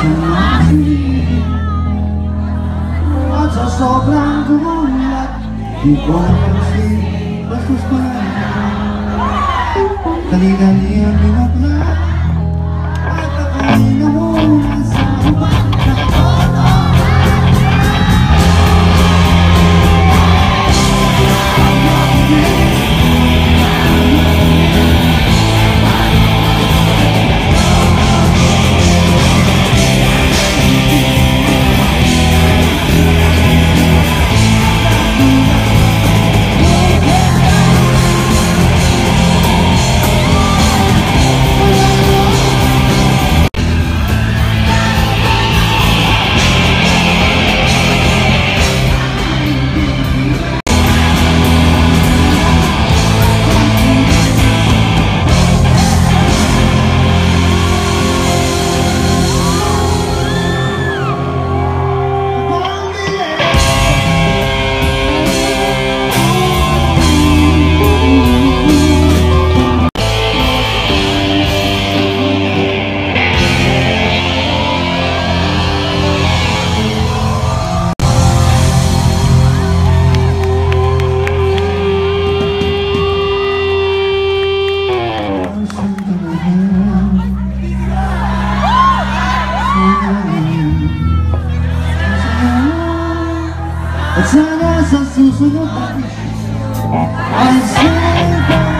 semati Ojo si Kali-kali yang dilakukan Ay sumpa ako Thank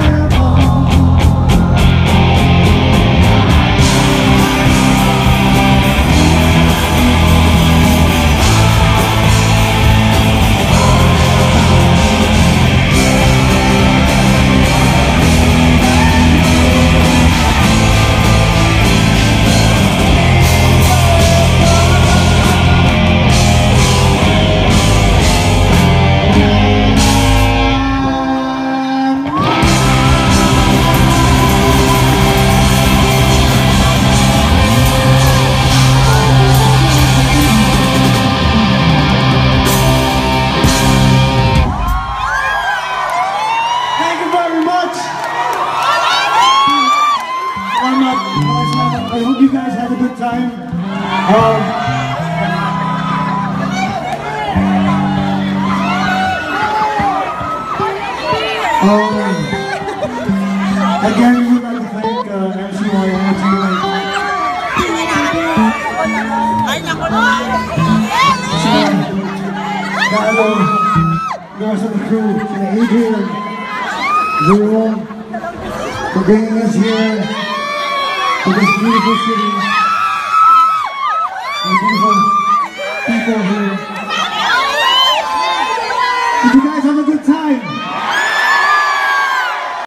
hope you guys had a good time. Um, um, again, we would like to thank uh, MCY and MCY. Ay, naku naman. Carlo, the rest of the crew, to Adrian, Jerome, for bringing us here 你不是你不是？